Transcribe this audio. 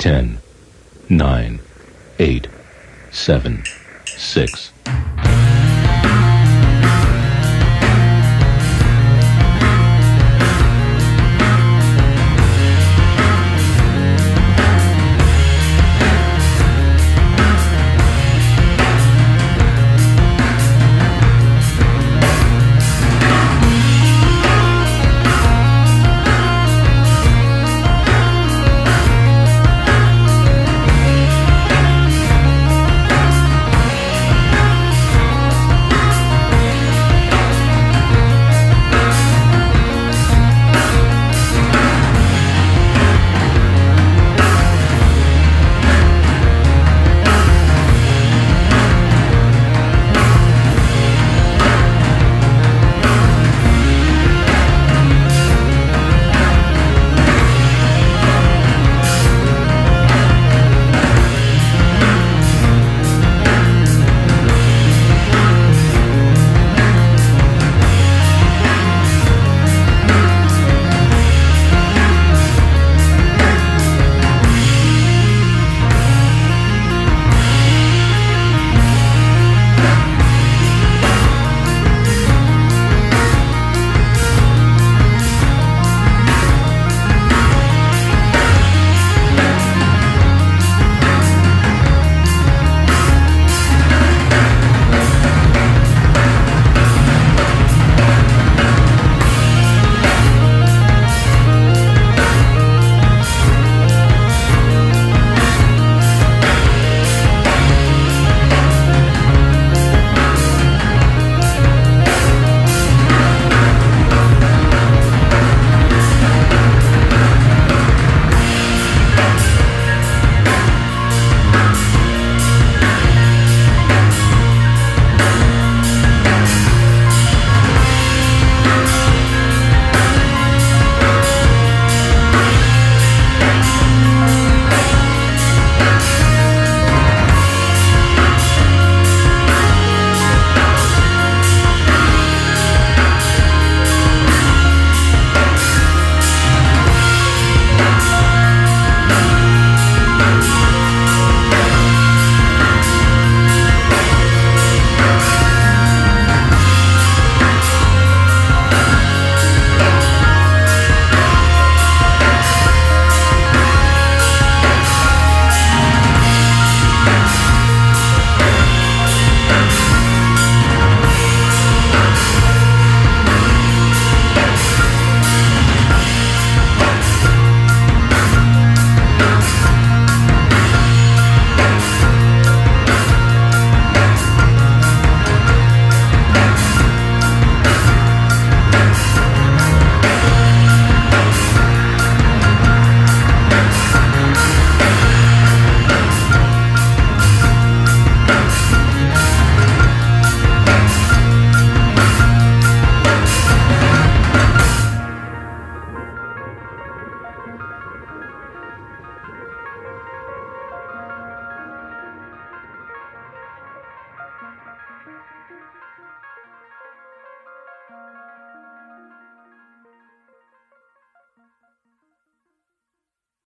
10, 9, 8, 7, 6,